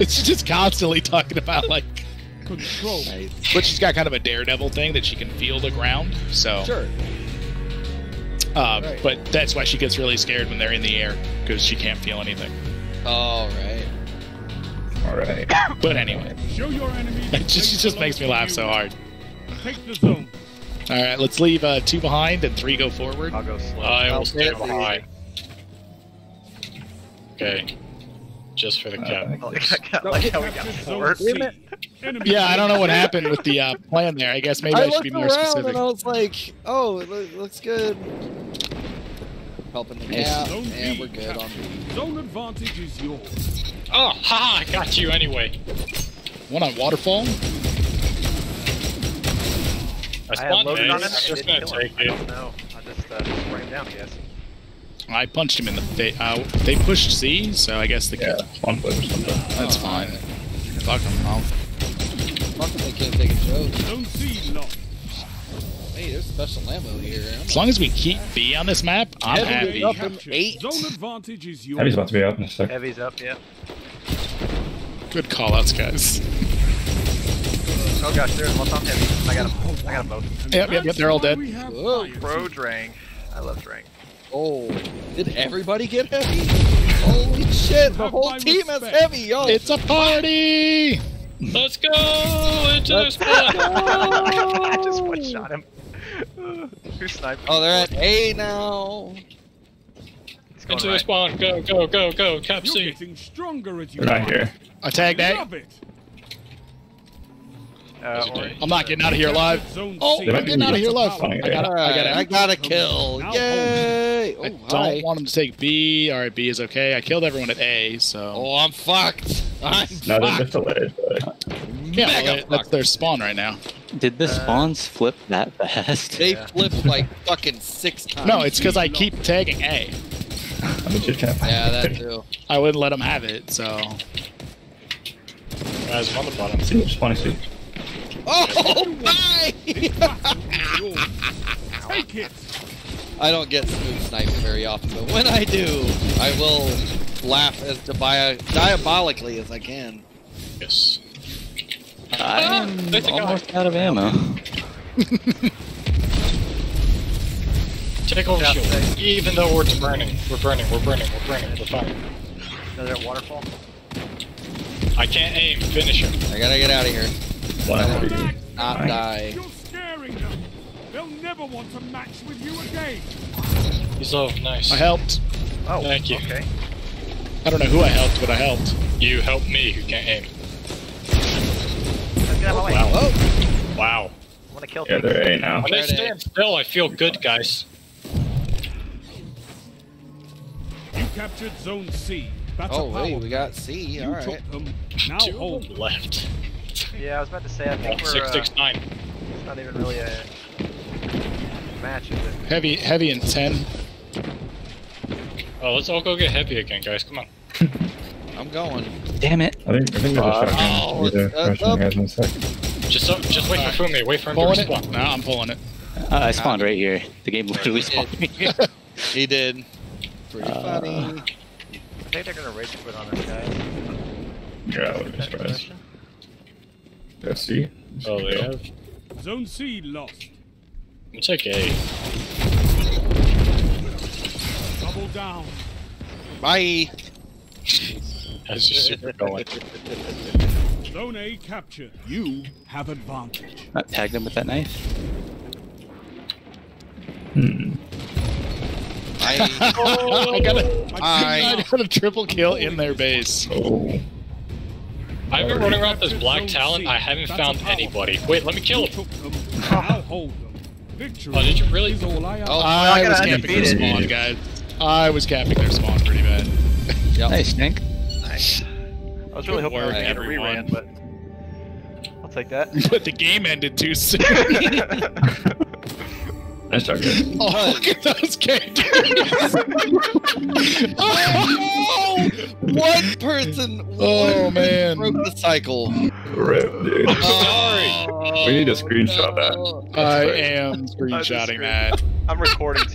it's just constantly talking about like, Control. Nice. but she's got kind of a daredevil thing that she can feel the ground. So, Sure. um, Right. but that's why she gets really scared when they're in the air because she can't feel anything. All right. All right. But anyway, Show your enemy. it just, it just makes me laugh so hard. Take the zone. All right, let's leave uh, two behind and three go forward. I'll go slow. I I'll will stay get behind. Okay. Just for the cap. I like I like how we got four. zone C. Enemy Yeah, I don't know what happened with the uh, plan there. I guess maybe I, I should be more around specific. and I was like, "Oh, it looks good." Helping them out, Zone and B we're good on captured. Zone advantage is yours. Oh, haha, I got you anyway. One on waterfall. I I had spawned loaded on him. base. and Just didn't gonna kill him. take I it. don't know. I just uh, just write him down, I guess. I punched him in the face. Uh, they pushed C, so I guess the Yeah, one foot or something. that's Oh, fine. alright. Fuck him. I'll- Fucking they can't take a joke. Zone C lost. Hey, there's special ammo here. I'm As long as we keep B on this map, I'm Heavy happy. up in eight. Zone advantage is yours. Heavy's about to be up in a sec. Heavy's up, yeah. Good call outs, guys. Oh gosh, there's one on heavy. I got him. I got them both. Yep, yep, yep, they're all dead. Whoa, Pro team. Drang. I love Drang. Oh, did everybody get heavy? Holy shit! The Have whole my team has respect. heavy, yo. It's a party! Let's go into the Let's spot. I just one shot him. Who sniped? Oh, they're at A now. He's going Into the right. spawn. Go, go, go, go. Cap You're C. getting stronger as you They're here. I tagged A. Love it. Uh. I'm not getting out of here alive. Oh, They might I'm getting out of here just alive. spawning I A. got All I right, got I got a kill. Now Yay! I Oh, don't hi. want him to take B. All right, B is okay. I killed everyone at A, so Oh, I'm fucked. I'm No, they're fucked. just delayed. But yeah, mega well, that's their spawn right now. Did the Uh, spawns flip that fast? They Yeah. flipped like fucking six times. No, it's because I keep tagging A. I mean, shit can't. Yeah, that too. I wouldn't let them have it, so Guys, I'm on the bottom. See, just want to see. Oh, my! Yours. Take it. I don't get smooth sniping very often, but when I do, I will laugh as dia- diabolically as I can. Yes. I'm ah, there's a guy. almost out of ammo. Take over Yeah, shield. thanks. Even though we're burning. We're burning. We're burning. We're burning. We're fine. Another waterfall. I can't aim. Finish him. I gotta get out of here. One Better heavy. Not Fine. die. Never want to match with you again. He's low. Nice. I helped. Oh, Thank you. Okay. I don't know who I helped, but I helped. You help me who can't aim. Let's get out of my way. Wow. Oh, Wow. I want to kill Yeah, things. they're A now. When they stand still, I feel good, guys. You captured Zone C. That's oh a power. wait, we got C. All right. Now Two hold of them. them left. Yeah, I was about to say, I think we're, Six uh, it's not even really a match, is it? Heavy, heavy in ten. Oh, let's all go get heavy again, guys. Come on. I'm going. Damn it. I think, I think they're just rushing. Oh, They're it's- rushing uh, guys in a sec. Just so, just wait for Fumi. Wait for him Pulling to it. respawn. No, I'm pulling it. Uh, I spawned right here. The game literally spawned me here. He did. Pretty Uh, funny. I think they're gonna rage quit on us, guys. Yeah, I wouldn't be That surprised. possession. Yeah, see? Oh, they have. Zone C lost. It's okay. Double down. Bye. That's just super going. Zone A captured. You have advantage. Uh, tagged him with that knife. Hmm. I. I got a, I- I got a triple kill in their base. Oh. I've been running around this Black Talon. I haven't found anybody. Wait, let me kill You him. Victory Oh, did you really? is all I. Oh, I I was got capping their undefeated. spawn, guys. I was capping their spawn pretty bad. Yep. Nice, Snake. Nice. I was really Good hoping I was work, gonna get a everyone. We Ran, but I'll take that. But the game ended too soon. Nice job, guys. oh, look at those characters. oh, One person. Oh, one man. Broke the cycle. Rip, dude. Oh, We need to screenshot that. no. I am screenshotting that. I'm recording too.